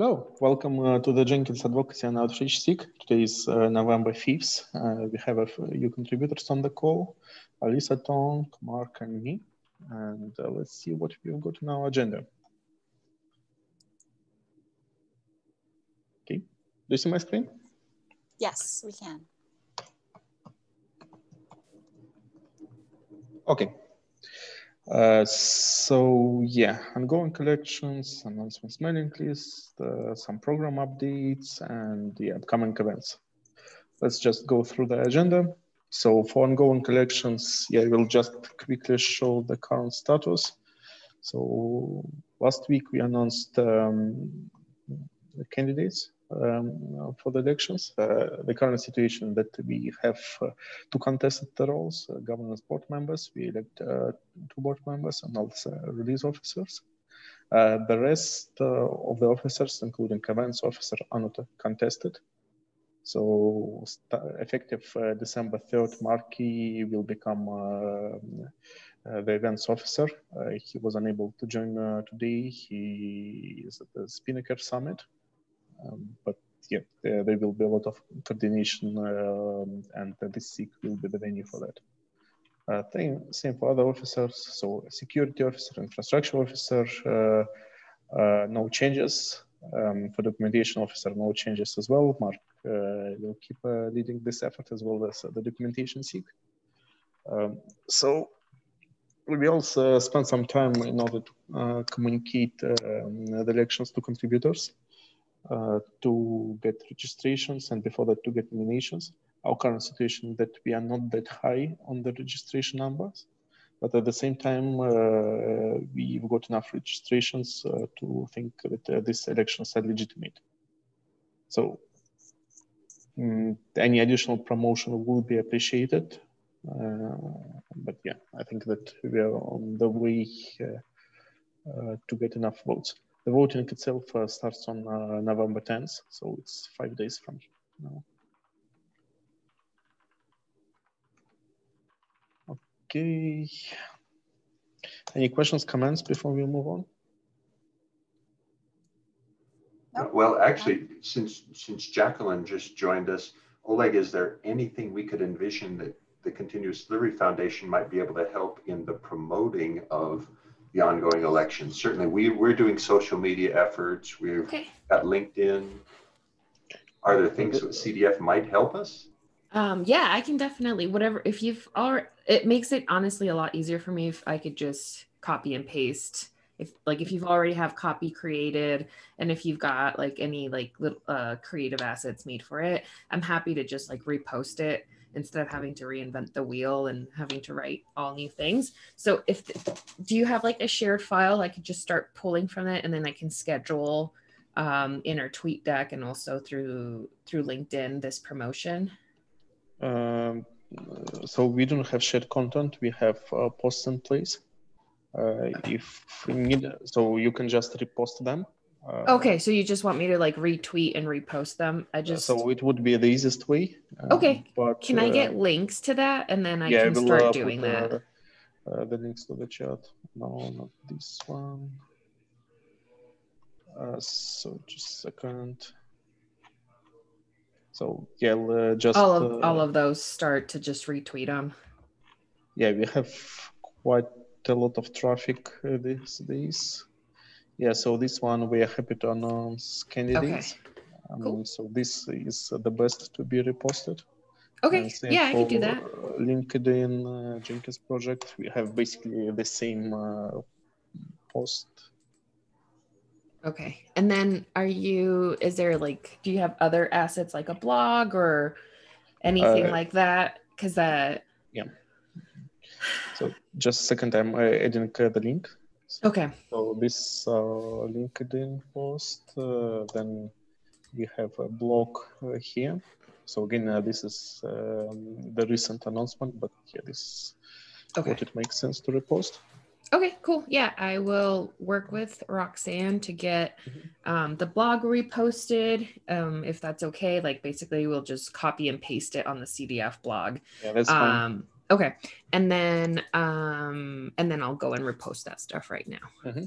Hello, welcome uh, to the Jenkins Advocacy and Outreach SIG. Today is uh, November 5th. Uh, we have a few contributors on the call, Alyssa, Tong, Mark, and me. And uh, let's see what we've got on our agenda. Okay, do you see my screen? Yes, we can. Okay, uh, so yeah, ongoing collections, announcements mailing list, uh, some program updates, and the upcoming events. Let's just go through the agenda. So for ongoing collections, yeah, we'll just quickly show the current status. So last week we announced um, the candidates um, for the elections. Uh, the current situation that we have uh, two contested roles, uh, governance board members. We elect uh, two board members and also release officers. Uh, the rest uh, of the officers, including events officer, are not contested. So effective December 3rd, Marky will become the events officer. he was unable to join today. He is at the Spinnaker Summit um, but yeah, there, there, will be a lot of coordination, um, and this SIG will be the venue for that. Uh, same, same for other officers. So security officer, infrastructure officer, uh, uh, no changes. Um, for documentation officer, no changes as well. Mark uh, will keep uh, leading this effort as well as the documentation SIG. Um, so we also spent some time in order to uh, communicate um, the elections to contributors. Uh, to get registrations and before that to get nominations. Our current situation that we are not that high on the registration numbers, but at the same time, uh, we've got enough registrations uh, to think that uh, these elections are legitimate. So um, any additional promotion will be appreciated. Uh, but yeah, I think that we are on the way uh, to get enough votes. The voting itself uh, starts on uh, November 10th, so it's five days from now. Okay. Any questions, comments before we move on? Well, actually, since since Jacqueline just joined us, Oleg, is there anything we could envision that the Continuous Delivery Foundation might be able to help in the promoting of the ongoing election. Certainly, we, we're doing social media efforts. We've okay. got LinkedIn. Are there things that CDF might help us? Um, yeah, I can definitely, whatever, if you've already, it makes it honestly a lot easier for me if I could just copy and paste. If like, if you've already have copy created and if you've got like any like little uh, creative assets made for it, I'm happy to just like repost it instead of having to reinvent the wheel and having to write all new things. So if do you have like a shared file I could just start pulling from it and then I can schedule um, in our tweet deck and also through through LinkedIn this promotion? Um, so we don't have shared content. We have uh, posts in place. Uh, if we need, so you can just repost them uh, okay, so you just want me to like retweet and repost them? I just so it would be the easiest way. Um, okay, but can uh, I get links to that and then I yeah, can start uh, doing that? Uh, the links to the chat. No, not this one. Uh, so just a second. So yeah, uh, just all of all of those start to just retweet them. Yeah, we have quite a lot of traffic these days. Yeah, so this one we are happy to announce candidates. Okay. Um, cool. So this is the best to be reposted. Okay, yeah, I can do that. LinkedIn uh, Jenkins project, we have basically the same uh, post. Okay, and then are you? Is there like, do you have other assets like a blog or anything uh, like that? Because that. Yeah. So just a second, I'm adding the link. Okay. So this uh, LinkedIn post, uh, then we have a blog uh, here. So again, uh, this is um, the recent announcement, but yeah, this okay. what it makes sense to repost. Okay, cool. Yeah, I will work with Roxanne to get mm-hmm. um, the blog reposted, um, if that's okay. Like basically, we'll just copy and paste it on the CDF blog. Yeah, that's fine. Um, Okay. And then um and then I'll go and repost that stuff right now. Mm-hmm.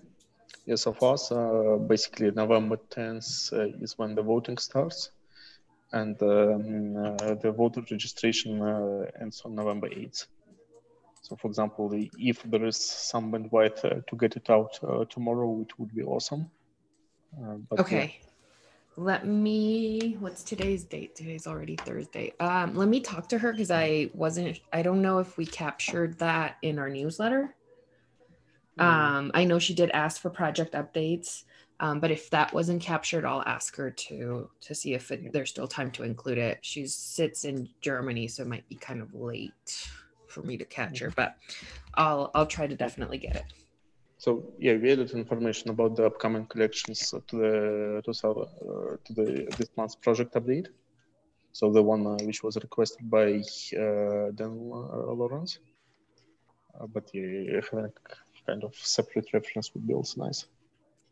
Yes, of us, uh, basically November 10th uh, is when the voting starts, and um, uh, the voter registration uh, ends on November 8th. So, for example, the, if there is some bandwidth uh, to get it out uh, tomorrow, it would be awesome. okay. Yeah. Let me. What's today's date? Today's already Thursday. Um, let me talk to her because I wasn't. I don't know if we captured that in our newsletter. Mm. Um, I know she did ask for project updates, um, but if that wasn't captured, I'll ask her to to see if it, there's still time to include it. She sits in Germany, so it might be kind of late for me to catch her, but I'll I'll try to definitely get it. So yeah, we added information about the upcoming collections to the to, uh, to the this month's project update. So the one uh, which was requested by uh, Dan uh, Lawrence. Uh, but yeah, having kind of separate reference would be also nice.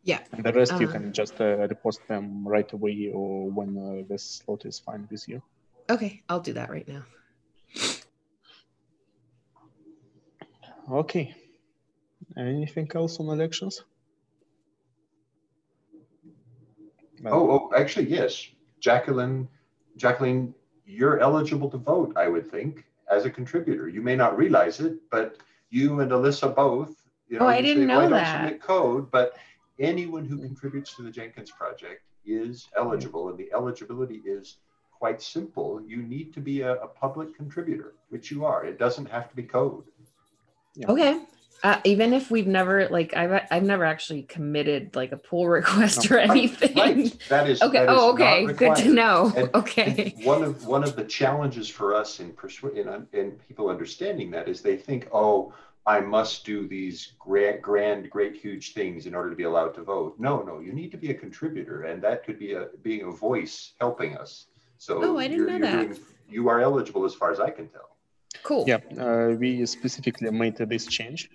Yeah. And the rest you uh, can just uh, repost them right away or when uh, this slot is fine with you. Okay, I'll do that right now. Okay. Anything else on elections? Oh, oh, actually, yes. Jacqueline, Jacqueline, you're eligible to vote, I would think, as a contributor. You may not realize it, but you and Alyssa both you know, oh, I didn't say, know well, that. submit code, but anyone who contributes to the Jenkins project is eligible, and the eligibility is quite simple. You need to be a, a public contributor, which you are. It doesn't have to be code. Yeah. Okay. Uh, even if we've never like I've I've never actually committed like a pull request no, or anything. Right. That is okay. That is oh, okay. Good to know. And, okay. And one of one of the challenges for us in persu- in, in people understanding that is they think, oh, I must do these grand, grand, great, huge things in order to be allowed to vote. No, no, you need to be a contributor, and that could be a being a voice helping us. So oh, I didn't know that. Doing, you are eligible as far as I can tell. Cool. Yeah, uh, we specifically made this change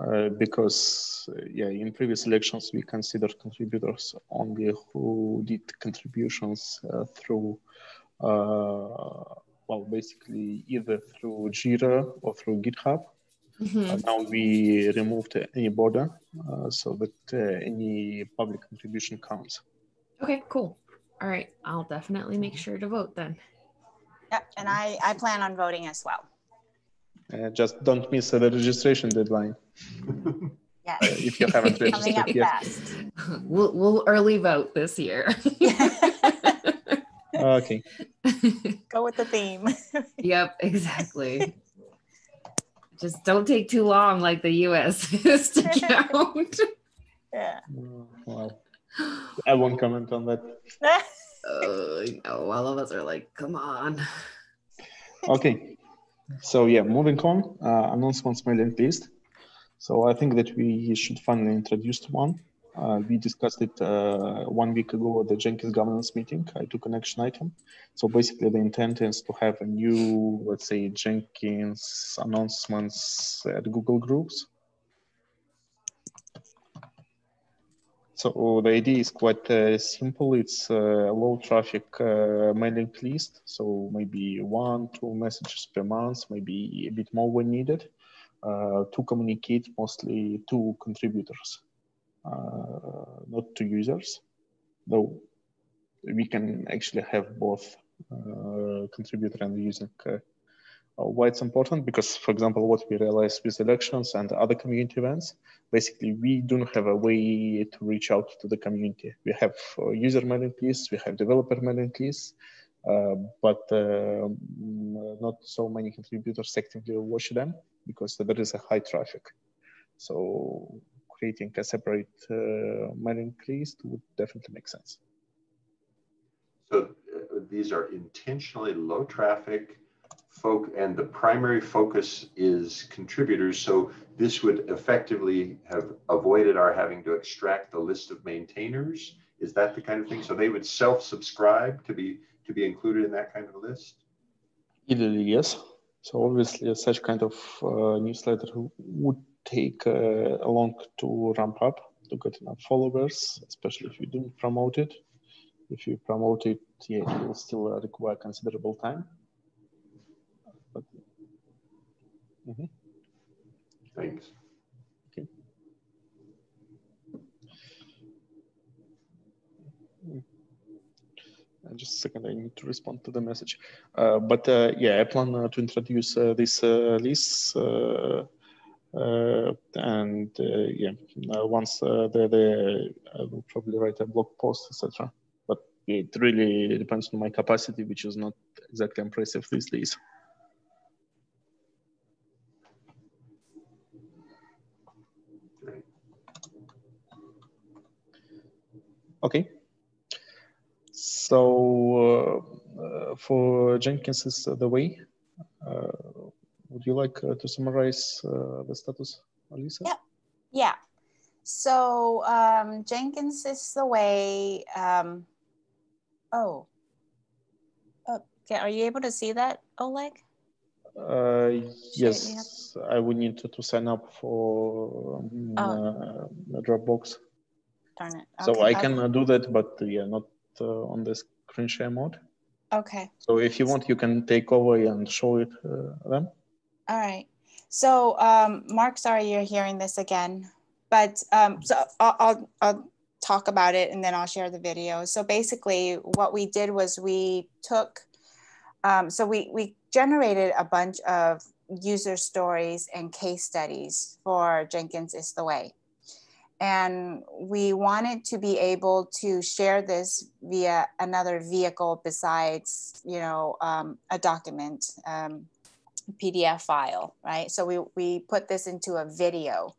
uh, because, uh, yeah, in previous elections we considered contributors only who did contributions uh, through, uh, well, basically either through Jira or through GitHub Mm-hmm. Uh, now we removed any border uh, so that uh, any public contribution counts. Okay, cool. All right, I'll definitely make sure to vote then. Yep, and I, I plan on voting as well. Uh, just don't miss the registration deadline. yes. Uh, if you haven't registered yet. We'll, we'll early vote this year. okay. Go with the theme. yep, exactly. Just don't take too long, like the U.S. is to count. yeah. Well, I won't comment on that. uh, you know, all of us are like, come on. Okay. So yeah, moving on. Uh, announcements mailing list. So I think that we should finally introduce one. Uh, we discussed it uh, one week ago at the Jenkins governance meeting. I took an action item. So basically, the intent is to have a new, let's say, Jenkins announcements at Google Groups. So the idea is quite uh, simple. It's a low traffic uh, mailing list. So maybe one, two messages per month, maybe a bit more when needed, uh, to communicate mostly to contributors. Uh, not to users, though we can actually have both uh, contributor and user uh, why it's important because for example what we realize with elections and other community events basically we don't have a way to reach out to the community we have uh, user mailing lists we have developer mailing lists uh, but uh, not so many contributors actively watch them because there is a high traffic so creating a separate uh, mailing list would definitely make sense. So uh, these are intentionally low traffic folk and the primary focus is contributors. So this would effectively have avoided our having to extract the list of maintainers. Is that the kind of thing? So they would self-subscribe to be to be included in that kind of list? Ideally, yes. So obviously such kind of uh, newsletter would take uh, long to ramp up to get enough followers, especially if you didn't promote it. If you promote it, yeah, it will still require considerable time. But, mm -hmm. Thanks. Okay. Uh, just a second, I need to respond to the message. Uh, but uh, yeah, I plan uh, to introduce uh, this uh, list, and yeah, once they're there, I will probably write a blog post, etc. But it really depends on my capacity, which is not exactly impressive these days. Okay. So uh, uh, for Jenkins is the way. Uh, would you like to summarize the status, Alyssa? Yeah. Yeah. So um, Jenkins is the way. Um, oh. Okay, are you able to see that, Oleg? Uh, yes, I would need to, to sign up for um, oh. uh, Dropbox. Darn it. Okay. So I can uh, do that, but uh, yeah, not uh, on the screen share mode. Okay. So if you want, you can take over and show it them. All right. So um, Mark, sorry you're hearing this again, but um, so I'll, I'll, I'll talk about it and then I'll share the video. So basically what we did was we took, um, so we, we generated a bunch of user stories and case studies for Jenkins is the way and we wanted to be able to share this via another vehicle besides you know um, a document um, pdf file right? So we, we put this into a video.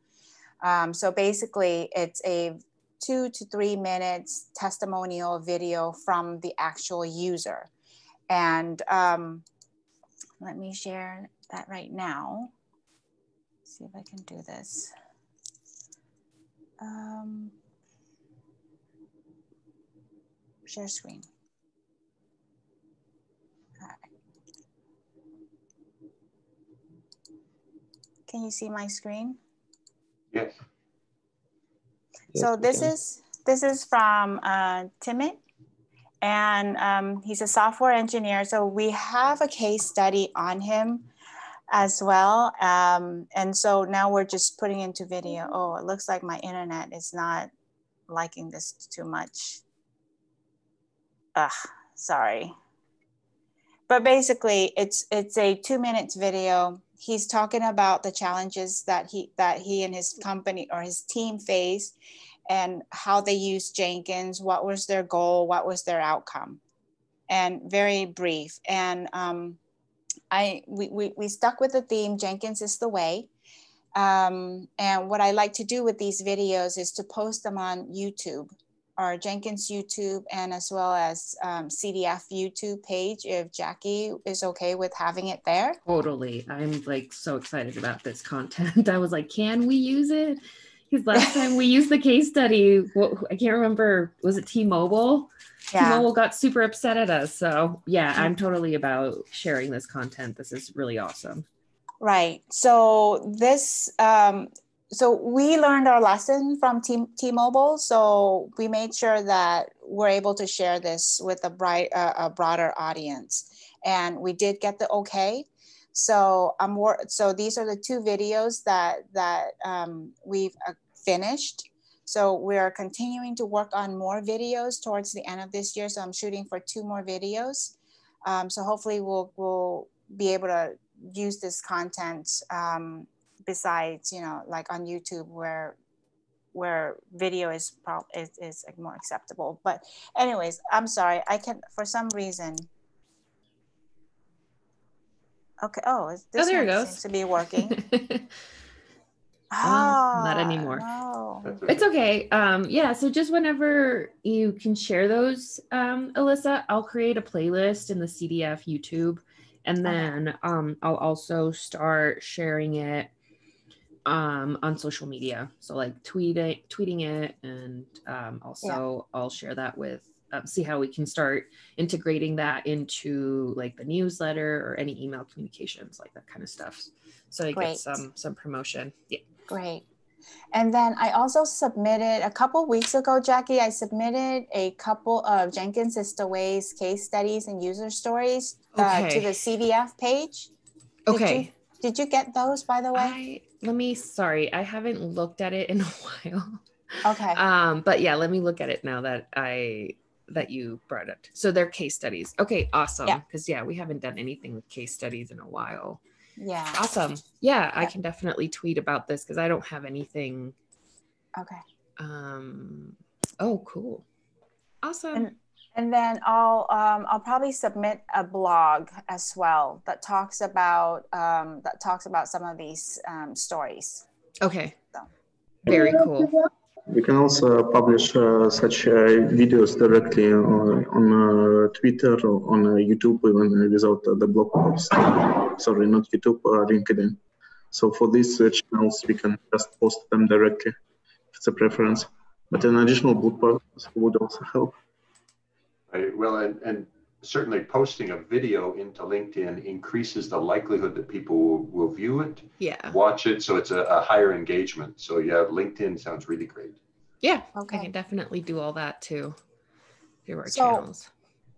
Um, so basically it's a two to three minutes testimonial video from the actual user. And um, let me share that right now. See if i can do this um, share screen. All right. Can you see my screen? Yes. So this is this is from uh, Timit, and um, he's a software engineer. So we have a case study on him as well. Um, and so now we're just putting into video. Oh, it looks like my internet is not liking this too much. Ugh, sorry. But basically it's it's a two minutes video. He's talking about the challenges that he that he and his company or his team faced and how they used Jenkins, what was their goal, what was their outcome. And very brief. And um, I we, we, we stuck with the theme Jenkins is the way. Um, and what I like to do with these videos is to post them on YouTube our Jenkins YouTube and as well as um, CDF YouTube page if Jackie is okay with having it there. Totally. I'm like so excited about this content. I was like, can we use it? Because last time we used the case study, what, I can't remember, was it T-Mobile? Yeah. T-Mobile got super upset at us. So yeah, I'm totally about sharing this content. This is really awesome. Right. So this, um, so we learned our lesson from T- T-Mobile. So we made sure that we're able to share this with a bright, uh, a broader audience, and we did get the okay. So I'm more. So these are the two videos that that um, we've uh, finished so we are continuing to work on more videos towards the end of this year. So I'm shooting for two more videos. Um, so hopefully we'll, we'll be able to use this content um, besides, you know, like on YouTube where where video is, pro- is, is more acceptable. But anyways, I'm sorry. I can, for some reason, Okay. Oh, this oh, there it goes. seems to be working. Oh, not anymore. No. It's okay. Um, yeah, so just whenever you can share those, um, Alyssa, I'll create a playlist in the CDF YouTube, and then um, I'll also start sharing it um, on social media. So like tweet it, tweeting it, and um, also yeah. I'll share that with um, see how we can start integrating that into like the newsletter or any email communications, like that kind of stuff. So I get some some promotion. Yeah. Great. And then I also submitted a couple weeks ago, Jackie, I submitted a couple of Jenkins is the Ways case studies and user stories uh, okay. to the CDF page. Did okay. You, did you get those, by the way? I, let me, sorry, I haven't looked at it in a while. Okay. Um, but yeah, let me look at it now that I that you brought up. So they're case studies. Okay, awesome. Because yeah. yeah, we haven't done anything with case studies in a while. Yeah. Awesome. Yeah, I can definitely tweet about this because I don't have anything. Okay. Um. Oh, cool. Awesome. And, and then I'll um, I'll probably submit a blog as well that talks about um, that talks about some of these um, stories. Okay. So. Very cool. We can also publish uh, such uh, videos directly on, on uh, Twitter or on uh, YouTube even without the blog post. Sorry, not YouTube, uh, LinkedIn. So for these channels, we can just post them directly if it's a preference. But an additional blog post would also help. Right. Well, and, and certainly posting a video into LinkedIn increases the likelihood that people will, will view it, yeah, watch it. So it's a, a, higher engagement. So yeah, LinkedIn sounds really great. Yeah, okay. I can definitely do all that too through our so, channels.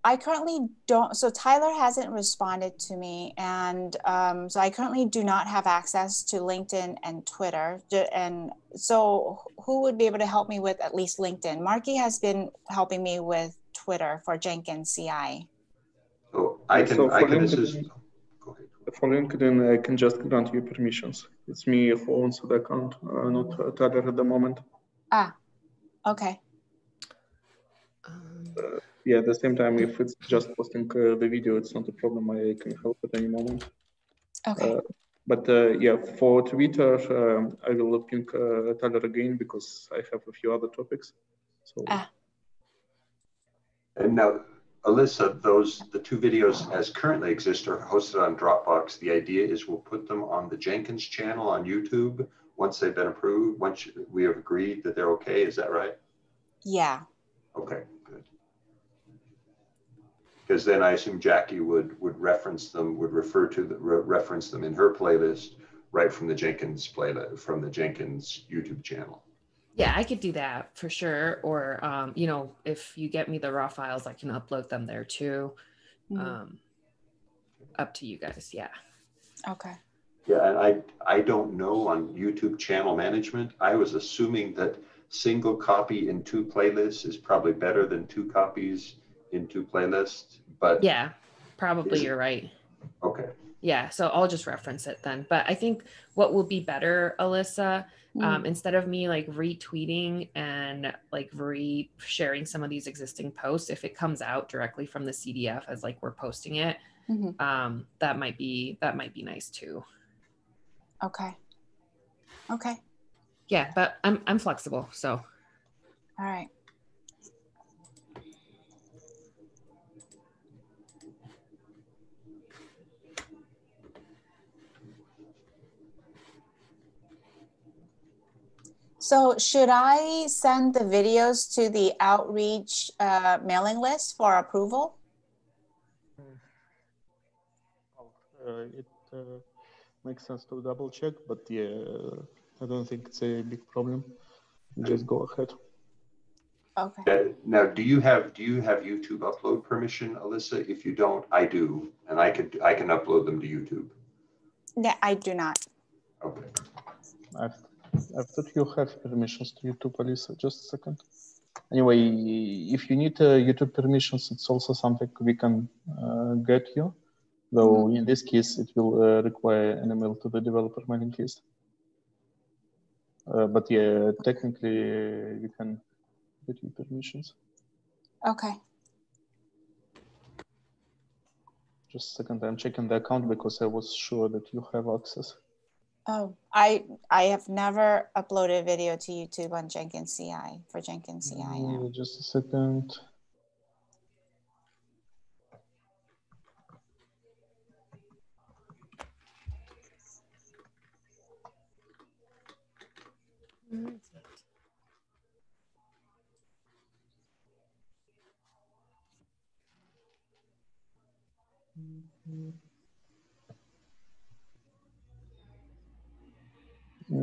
I currently don't. So Tyler hasn't responded to me, and um, so I currently do not have access to LinkedIn and Twitter. And so, who would be able to help me with at least LinkedIn? Marky has been helping me with Twitter for Jenkins CI. Oh, I can. So I can assist. For LinkedIn, I can just grant you permissions. It's me who owns the account, uh, not Tyler at the moment. Ah, Okay. Um, uh, yeah, at the same time, if it's just posting uh, the video, it's not a problem. I can help at any moment. Okay. Uh, but uh, yeah, for Twitter, um, I will ping uh, Tyler again because I have a few other topics. So. Ah. And now, Alyssa, those the two videos as currently exist are hosted on Dropbox. The idea is we'll put them on the Jenkins channel on YouTube once they've been approved, once we have agreed that they're okay, is that right? Yeah. Okay, good. Because then I assume Jackie would would reference them, would refer to the re reference them in her playlist right from the Jenkins playlist from the Jenkins YouTube channel. Yeah, I could do that for sure. Or um, you know, if you get me the raw files, I can upload them there too. Mm -hmm. Um, up to you guys. Yeah. Okay. Yeah, and I I don't know on YouTube channel management. I was assuming that single copy in two playlists is probably better than two copies in two playlists. But yeah, probably you're right. Okay. Yeah, so I'll just reference it then. But I think what will be better, Alyssa, mm. um, instead of me like retweeting and like re sharing some of these existing posts, if it comes out directly from the CDF as like we're posting it, mm-hmm. um, that might be that might be nice too. Okay. Okay. Yeah, but I'm I'm flexible, so. All right. So should I send the videos to the outreach uh, mailing list for approval? Uh, it, uh makes sense to double check, but yeah, I don't think it's a big problem. Just go ahead. Okay. Uh, now, do you have do you have YouTube upload permission, Alyssa? If you don't, I do, and I could I can upload them to YouTube. Yeah, I do not. Okay. I I thought you have permissions to YouTube, Alyssa. Just a second. Anyway, if you need uh, YouTube permissions, it's also something we can uh, get you though mm-hmm. in this case it will uh, require an email to the developer mailing list. Uh, but yeah, technically you can get your permissions. Okay. Just a second, I'm checking the account because I was sure that you have access. Oh, I I have never uploaded a video to YouTube on Jenkins CI for Jenkins CI. Yeah, just a second. Where is it? Mm-hmm.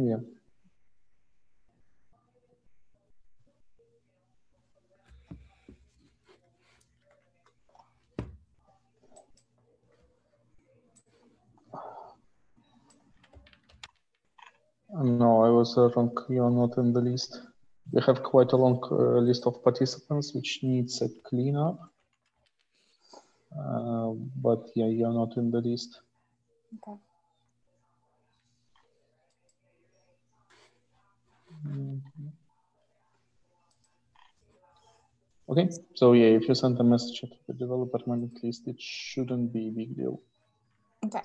Yeah. No, I was wrong. You're not in the list. we have quite a long uh, list of participants which needs a cleanup. Uh, but yeah, you're not in the list. Okay. Okay, so yeah, if you send a message to the developer at least, it shouldn't be a big deal. Okay.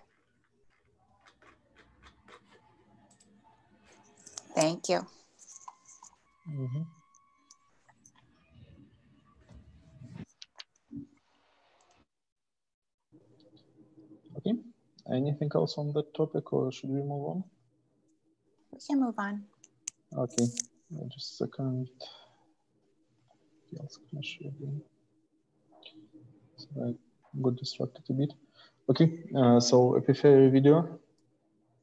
Thank you. Mm -hmm. Okay, anything else on that topic or should we move on? We can move on. Okay, just a second else can I show you? So I got distracted a bit. Okay, uh, so Epiphere video.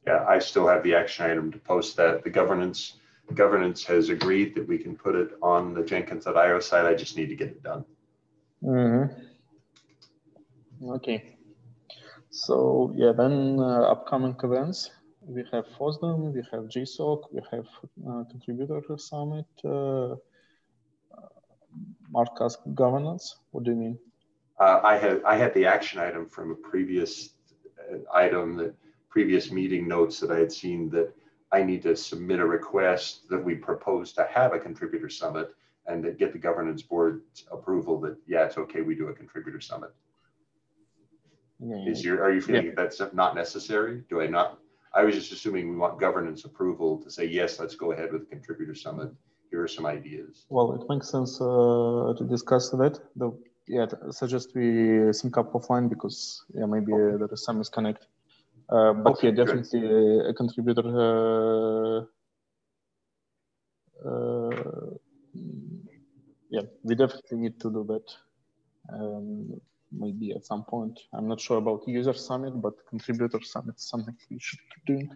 Yeah, I still have the action item to post that. The governance governance has agreed that we can put it on the Jenkins.io site. I just need to get it done. Mm -hmm. Okay. So yeah, then uh, upcoming events. We have FOSDEM, we have GSOC, we have uh, Contributor Summit, uh, Marcus governance? What do you mean? Uh, I had I had the action item from a previous uh, item that previous meeting notes that I had seen that I need to submit a request that we propose to have a contributor summit and that get the governance board approval that yeah it's okay we do a contributor summit. Is your are you feeling yeah. that's not necessary? Do I not? I was just assuming we want governance approval to say yes, let's go ahead with the contributor summit here are some ideas. Well, it makes sense uh, to discuss that. The, yeah, suggest we sync up offline because yeah, maybe okay. uh, there is some disconnect. Uh, but okay, yeah, definitely good. a contributor. Uh, uh, yeah, we definitely need to do that. Um, maybe at some point. I'm not sure about user summit, but contributor summit is something we should keep doing.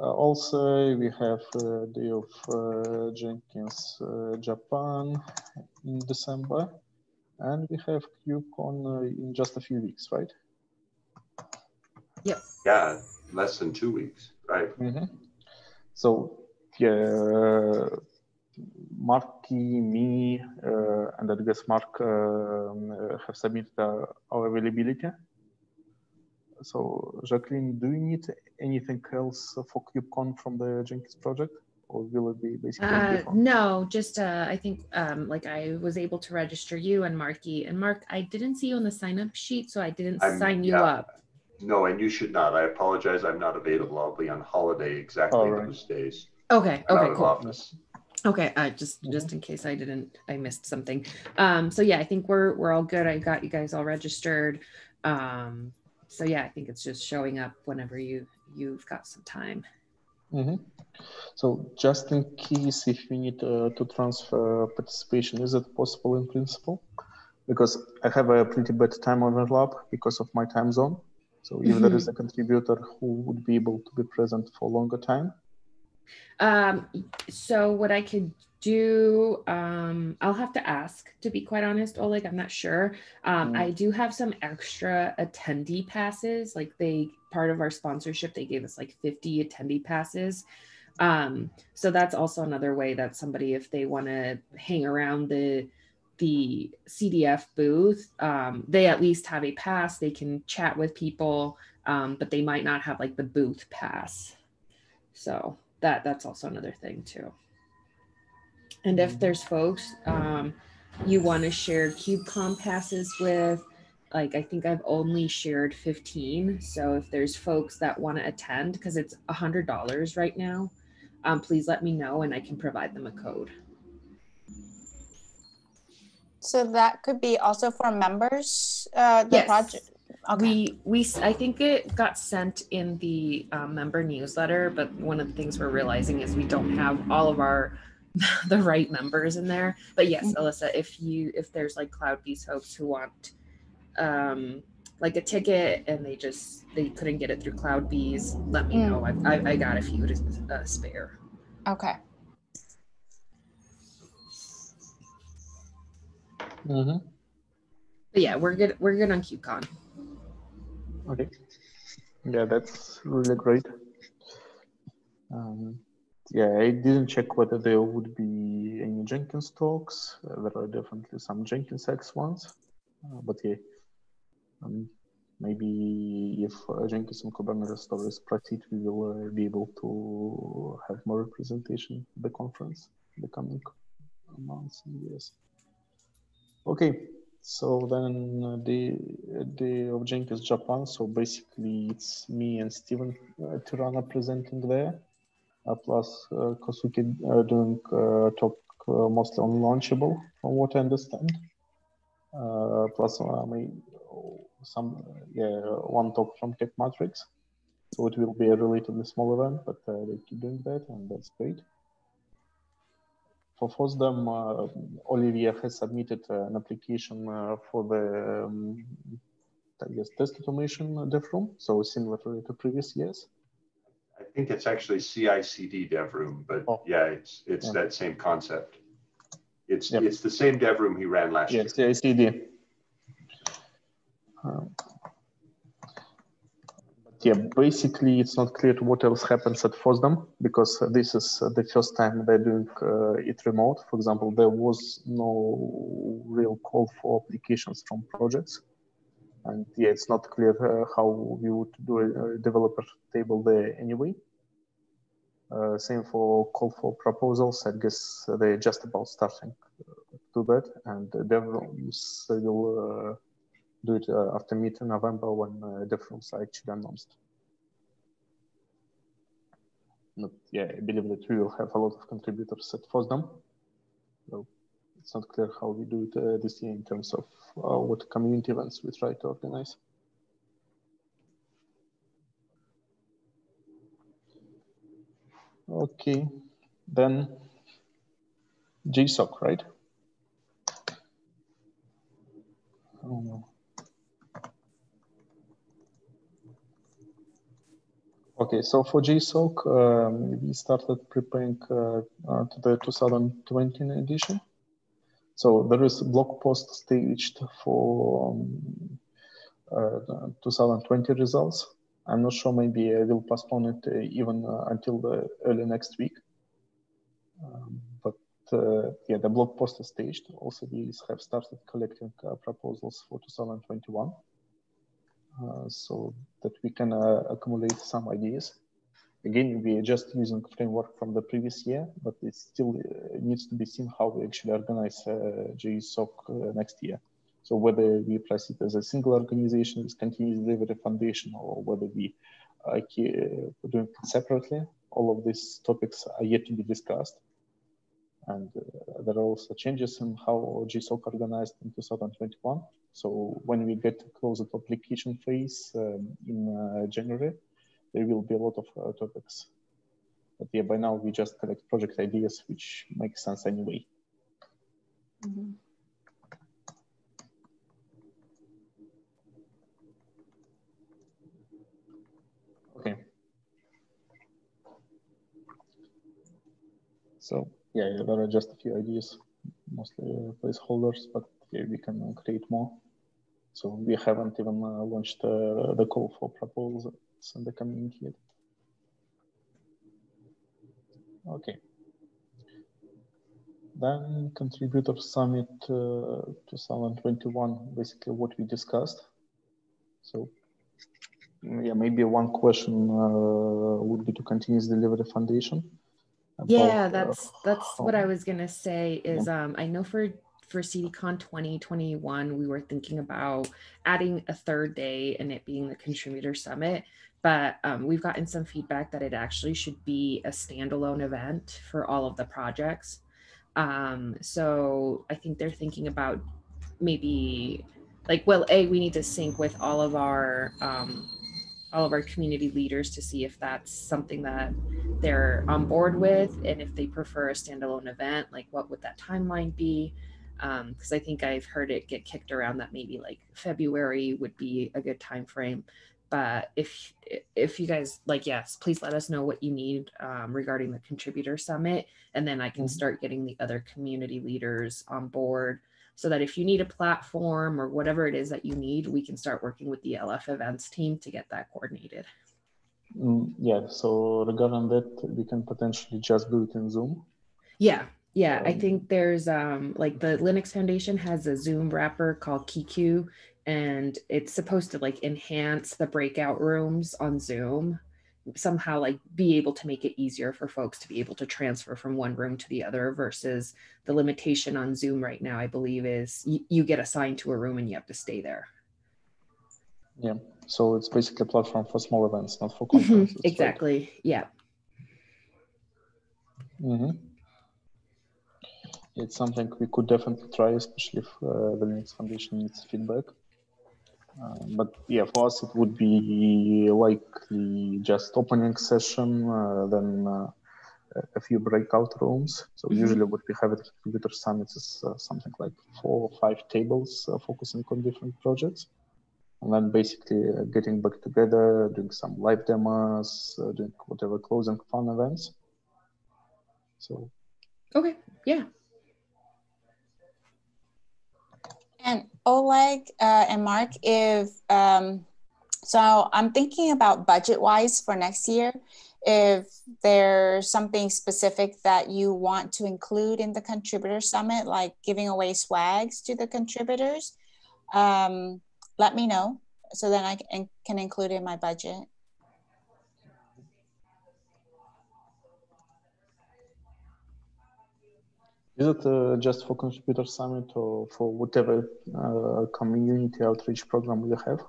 Uh, also, we have uh, Day of uh, Jenkins Japan in December, and we have KubeCon in just a few weeks, right? Yep. Yeah, less than two weeks, right? Mm -hmm. So, yeah, Marky, me, uh, and I guess Mark um, have submitted uh, our availability. So, Jacqueline, do you need anything else for KubeCon from the Jenkins project? Or will it be basically? Uh, no, just uh, I think um, like I was able to register you and Marky. And Mark, I didn't see you on the sign up sheet, so I didn't I'm, sign you yeah. up. No, and you should not. I apologize. I'm not available. I'll be on holiday exactly right. those days. Okay. I'm okay. Cool. Office. Okay, uh, just just in case I didn't, I missed something. Um, so yeah, I think we're we're all good. I got you guys all registered. Um, so yeah, I think it's just showing up whenever you you've got some time. Mm-hmm. So just in case if we need uh, to transfer participation, is it possible in principle? Because I have a pretty bad time overlap because of my time zone. So if mm-hmm. there is a contributor who would be able to be present for longer time. Um, so what I could do um i'll have to ask to be quite honest oleg i'm not sure. Um mm. i do have some extra attendee passes like they part of our sponsorship they gave us like 50 attendee passes. Um so that's also another way that somebody if they want to hang around the the cdf booth um they at least have a pass they can chat with people um but they might not have like the booth pass. So that that's also another thing too and if there's folks um, you want to share KubeCon passes with, like I think I've only shared 15. So if there's folks that want to attend, because it's a hundred dollars right now, um, please let me know and I can provide them a code. So that could be also for members. Uh, the yes. project. Okay. We we I think it got sent in the um, member newsletter, but one of the things we're realizing is we don't have all of our the right members in there. But yes, mm-hmm. Alyssa, if you if there's like Cloud CloudBees folks who want um like a ticket and they just they couldn't get it through CloudBees, let me mm. know. I, I, I got a few to uh, spare. Okay. Mm-hmm. But yeah, we're good. We're good on KubeCon. Okay. Yeah, that's really great. Um, yeah, I didn't check whether there would be any Jenkins talks. Uh, there are definitely some Jenkins X ones, uh, but yeah, um, maybe if uh, Jenkins and Kubernetes stories proceed, we will uh, be able to have more representation at the conference in the coming months and years. Okay, so then uh, the the of Jenkins Japan. So basically, it's me and Steven uh, Terrana presenting there, uh, plus uh, Kohsuke uh, doing uh, talk uh, mostly on Launchable, from what I understand. plus, mean, some yeah one talk from Tech Matrix. So it will be a relatively small event, but they keep doing that, and that's great. For FOSDEM, uh, Olivier has submitted uh, an application uh, for the, um, I guess, test automation dev room, so similar to previous years. I think it's actually CI/CD dev room, but oh. yeah, it's it's yeah. that same concept. It's yep. it's the same dev room he ran last yeah, year. Yeah, CI/CD. Um, yeah, basically it's not clear what else happens at FOSDEM because this is the first time they're doing uh, it remote. For example, there was no real call for applications from projects. And yeah, it's not clear uh, how we would do a, developer table there anyway. Uh, same for call for proposals. I guess they're just about starting to do that, and DevRooms will uh, do it uh, after mid November when uh, films are actually announced. Not, yeah, I believe that we will have a lot of contributors at FOSDEM. It's not clear how we do it uh, this year in terms of uh, what community events we try to organize. Okay, then GSoC, right? Okay, so for GSoC, um, we started preparing uh, uh, to the 2020 edition. So there is a blog post staged for um, uh, 2020 results. I'm not sure, maybe I will postpone it uh, even uh, until the early next week. Um, but uh, yeah, the blog post is staged. Also, we have started collecting proposals for 2021. Uh, so that we can uh, accumulate some ideas. Again, we are just using framework from the previous year, but it still uh, needs to be seen how we actually organize GSoC next year. So whether we place it as a single organization with continuous delivery foundation or whether we uh, doing it separately, all of these topics are yet to be discussed. And uh, there are also changes in how GSoC organized in 2021. So when we get to application phase um, in uh, January, there will be a lot of uh, topics. But yeah, by now we just collect project ideas, which makes sense anyway. Mm -hmm. Okay. So yeah, there are just a few ideas, mostly placeholders, but yeah, we can create more. So we haven't even uh, launched uh, the call for proposals in the community here. Okay. Then contributor summit uh, 2021, basically what we discussed. So yeah, maybe one question uh, would be to continuous delivery foundation yeah uh, that's that's what i was gonna say is um i know for for CDCon 2021, we were thinking about adding a third day and it being the contributor summit. But um, we've gotten some feedback that it actually should be a standalone event for all of the projects. Um, so I think they're thinking about maybe like, well, A, we need to sync with all of our um, all of our community leaders to see if that's something that they're on board with and if they prefer a standalone event like what would that timeline be because um, i think i've heard it get kicked around that maybe like february would be a good time frame but if if you guys like yes please let us know what you need um, regarding the contributor summit and then i can mm-hmm. start getting the other community leaders on board so that if you need a platform or whatever it is that you need, we can start working with the LF events team to get that coordinated. Mm, yeah, so regarding that, we can potentially just do it in Zoom. Yeah, yeah. Um, I think there's um like the Linux Foundation has a Zoom wrapper called KiQ, and it's supposed to like enhance the breakout rooms on Zoom somehow like be able to make it easier for folks to be able to transfer from one room to the other versus the limitation on zoom right now i believe is you, you get assigned to a room and you have to stay there yeah so it's basically a platform for small events not for mm-hmm. exactly right? yeah mm-hmm. it's something we could definitely try especially if uh, the linux foundation needs feedback uh, but yeah, for us it would be likely just opening session, uh, then uh, a few breakout rooms. So mm-hmm. usually what we have at Computer Summit is uh, something like four or five tables uh, focusing on different projects. And then basically getting back together, doing some live demos, doing whatever closing fun events. So. Okay, yeah, And Oleg uh, and Mark, if um, so, I'm thinking about budget wise for next year. If there's something specific that you want to include in the contributor summit, like giving away swags to the contributors, um, let me know so then I can, can include in my budget. Is it uh, just for Contributor Summit or for whatever uh, community outreach program you have?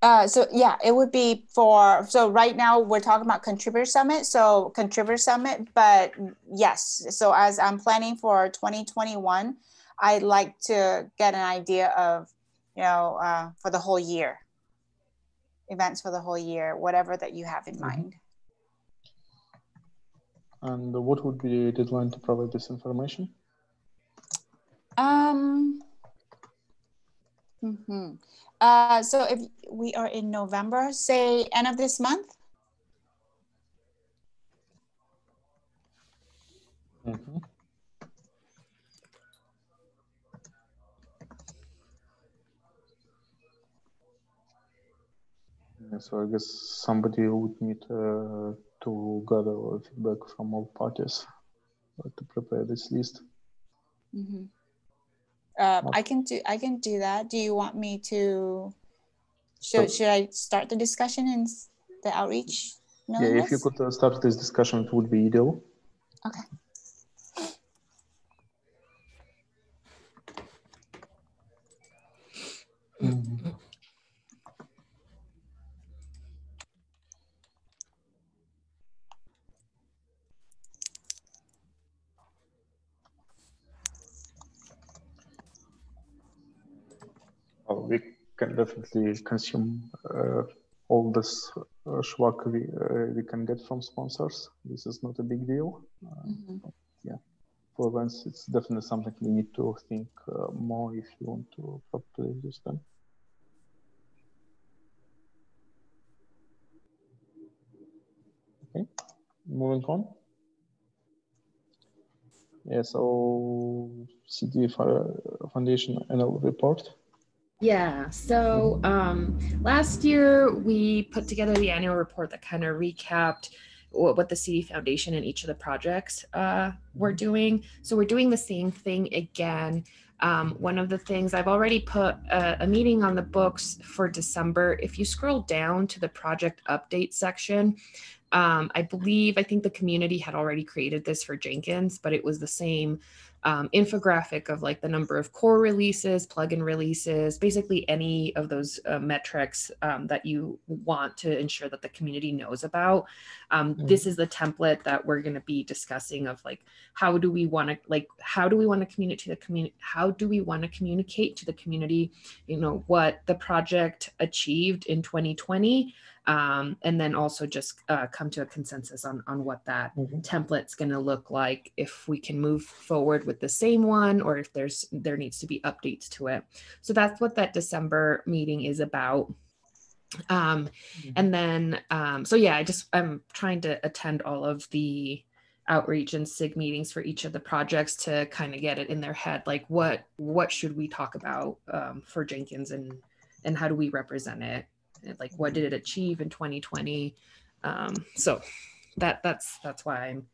Uh, so yeah, it would be for, so right now we're talking about Contributor Summit. So Contributor Summit, but yes. So as I'm planning for 2021, I'd like to get an idea of, you know, uh, for the whole year, events for the whole year, whatever that you have in mm-hmm. mind. And what would be the deadline to provide this information? Um, mm-hmm. uh, so if we are in November, say end of this month. Mm-hmm. Yeah, so I guess somebody would need uh, to gather feedback from all parties to prepare this list. Mm-hmm. Uh, I can do I can do that. Do you want me to? Should should I start the discussion and the outreach? Yeah, if you could uh, start this discussion, it would be ideal. Okay. Mm-hmm. we can definitely consume uh, all this uh, schwack we, uh, we can get from sponsors. This is not a big deal. Uh, mm-hmm. Yeah, for events, it's definitely something we need to think uh, more if you want to properly use them. Okay, moving on. Yeah, so CD Foundation annual report. Yeah. So um, last year we put together the annual report that kind of recapped what, what, the CD Foundation and each of the projects uh, were mm-hmm. doing. So we're doing the same thing again. Um, one of the things I've already put a, a, meeting on the books for December. If you scroll down to the project update section, um, I believe, I think the community had already created this for Jenkins, but it was the same um, infographic of like the number of core releases, plugin releases, basically any of those uh, metrics um, that you want to ensure that the community knows about. Um, mm-hmm. This is the template that we're going to be discussing of like how do we want to like how do we want to communicate to the community? How do we want to communicate to the community? You know what the project achieved in 2020 um, and then also just uh, come to a consensus on, on what that mm-hmm. template's going to look like if we can move forward with the same one or if there's there needs to be updates to it so that's what that december meeting is about um, mm-hmm. and then um, so yeah i just i'm trying to attend all of the outreach and sig meetings for each of the projects to kind of get it in their head like what what should we talk about um, for jenkins and and how do we represent it like what did it achieve in 2020 um, so that that's that's why i'm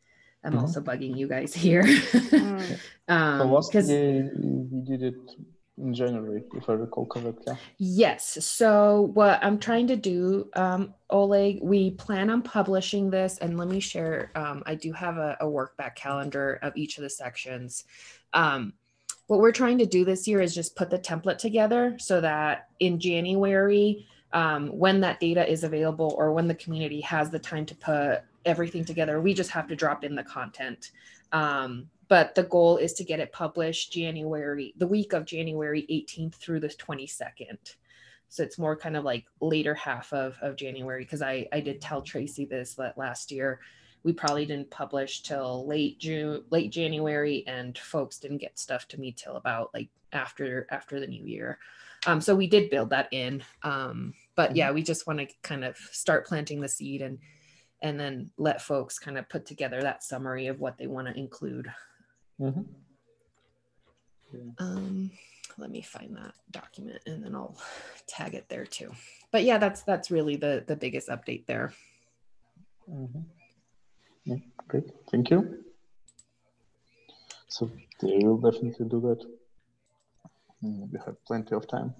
i'm mm-hmm. also bugging you guys here mm. um, so last we did it in January, if I recall correctly. Yes. So what I'm trying to do, um, Oleg, we plan on publishing this, and let me share. Um, I do have a, a work back calendar of each of the sections. Um, what we're trying to do this year is just put the template together so that in January, um, when that data is available or when the community has the time to put everything together, we just have to drop in the content. Um, but the goal is to get it published January, the week of January 18th through the 22nd. So it's more kind of like later half of, of January because I, I did tell Tracy this that last year we probably didn't publish till late June, late January, and folks didn't get stuff to me till about like after after the new year. Um, so we did build that in, um, but yeah, mm-hmm. we just want to kind of start planting the seed and and then let folks kind of put together that summary of what they want to include. Mm-hmm. Yeah. Um, let me find that document and then I'll tag it there too. But yeah, that's that's really the the biggest update there. Mm-hmm. Yeah, great. Thank you. So they will definitely do that. Mm, we have plenty of time.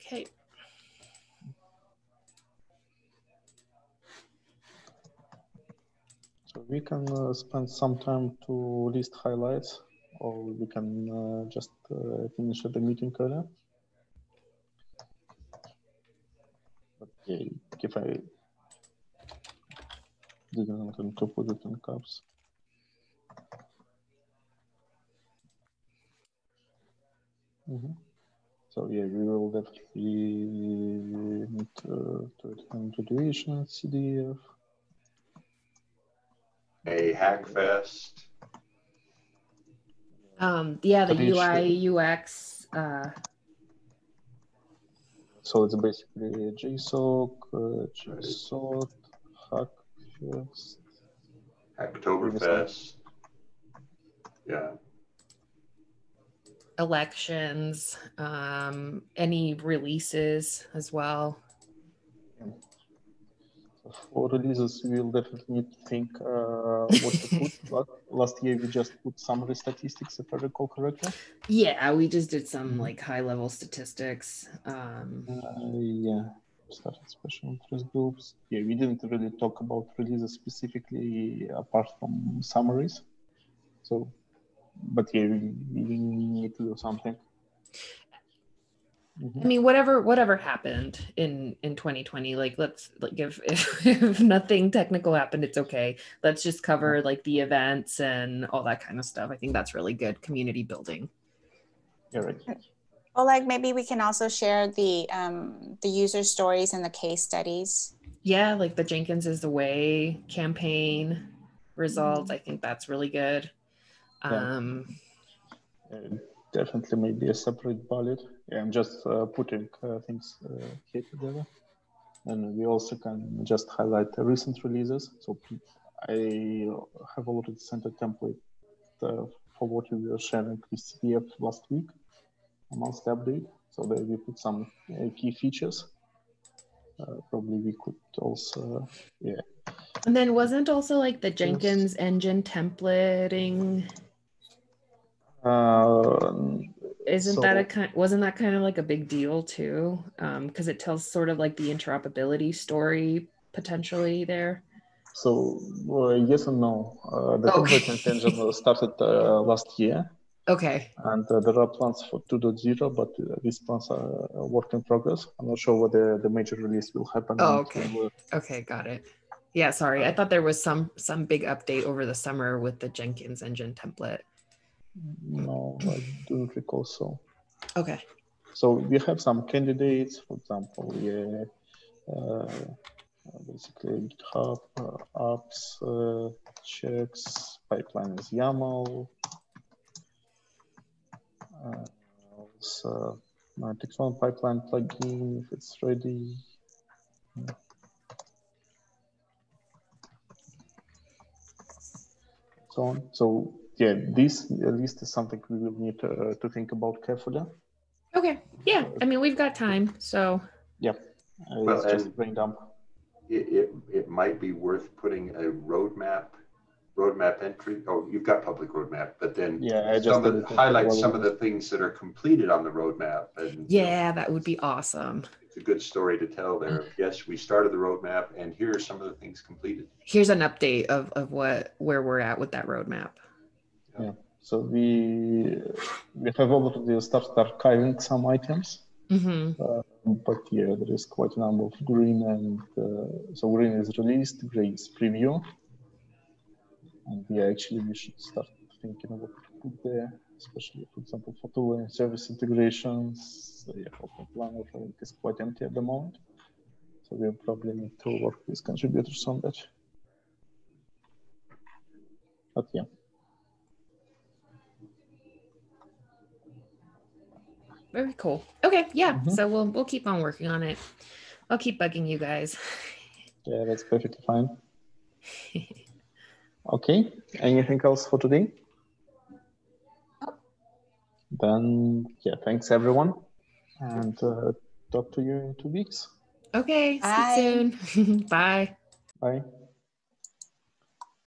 Okay. So we can uh, spend some time to list highlights or we can uh, just uh, finish at the meeting earlier. Okay, if I didn't want to put it in caps. Mm -hmm. So yeah, we will definitely need uh, to attend graduation CDF. A Hackfest. Um, yeah, the UI UX uh, so it's basically GSoC, uh, GSoC, Hackfest. Hacktoberfest. Yeah. Elections, um, any releases as well for releases, we'll definitely need to think uh, what to put. Last year, we just put summary statistics, if I recall correctly. Yeah, we just did some mm-hmm. like high level statistics. Um, uh, yeah, started special interest groups. Yeah, we didn't really talk about releases specifically apart from summaries. So, but yeah, we, we need to do something. Mm-hmm. I mean, whatever whatever happened in in 2020, like let's like if, if if nothing technical happened, it's okay. Let's just cover like the events and all that kind of stuff. I think that's really good community building. Yeah, right. Well, like maybe we can also share the um, the user stories and the case studies. Yeah, like the Jenkins is the way campaign results. Mm-hmm. I think that's really good. Yeah. Um, definitely maybe a separate bullet. Yeah, I'm just uh, putting uh, things uh, here together. And we also can just highlight the recent releases. So I have already sent a template uh, for what we were sharing with CDF last week, a monthly update. So there we put some uh, key features. Uh, probably we could also, yeah. And then wasn't also like the Jenkins engine templating uh, Isn't so, that a kind? Wasn't that kind of like a big deal too? Because um, it tells sort of like the interoperability story potentially there. So uh, yes and no. Uh, the okay. engine started uh, last year. Okay. And uh, there are plans for 2.0, but uh, these plans are a work in progress. I'm not sure whether the major release will happen. Oh, okay. Okay, got it. Yeah, sorry. I thought there was some some big update over the summer with the Jenkins engine template. No, I don't recall so. Okay. So we have some candidates, for example, yeah, uh, basically GitHub, uh, apps, uh, checks, pipeline is YAML. Uh, also, my one pipeline plugin, if it's ready. So on. So yeah, this at least is something we will need to, to think about carefully. Okay. Yeah. I mean, we've got time, so. Yep. Uh, Well, just and- brain dump. It, it, it might be worth putting a roadmap, roadmap entry. Oh, you've got public roadmap, but then Yeah, I just some of the- highlight some of of the things that are completed on the roadmap. And you know, Yeah, that would be awesome. it's a good story to tell there. Yes, we started the roadmap, and here are some of the things completed. Here's an update of, of what where we're at with that roadmap. Yeah. So we we have already started archiving some items. hmm Uh, but yeah, there is quite a number of green and uh, so green is released, gray is preview. And yeah, actually we should start thinking what to put there, especially for example for tool and service integrations. So yeah, Open Planner I think is quite empty at the moment. So we'll probably need to work with contributors on that. But yeah. Very cool. Okay, yeah. Mhm. So we'll we'll keep on working on it. I'll keep bugging you guys. Yeah, that's perfectly fine. Okay, anything else for today? Then, yeah, thanks everyone. And uh, talk to you in two weeks. Okay, Bye. see you soon. Bye. Bye.